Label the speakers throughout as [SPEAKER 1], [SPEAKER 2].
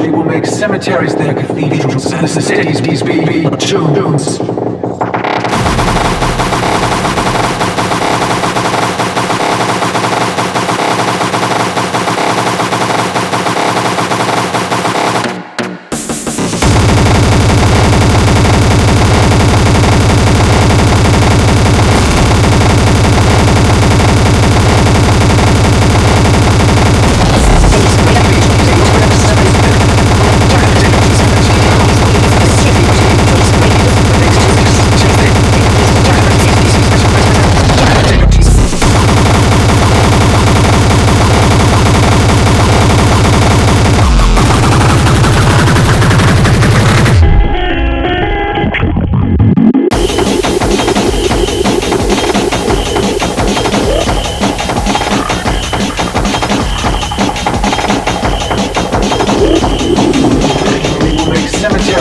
[SPEAKER 1] They will make cemeteries their cathedrals, and cities these be tombs.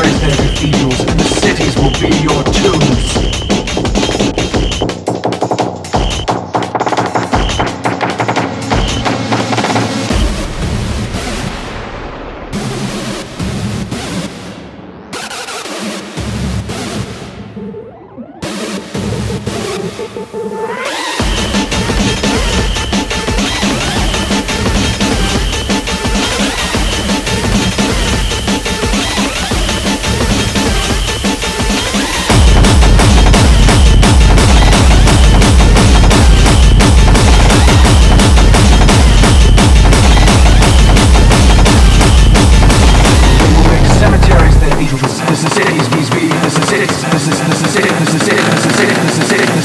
[SPEAKER 1] rise their cathedrals, and the cities will be your tombs. this is it, this is it, this is it, this is it, this is it.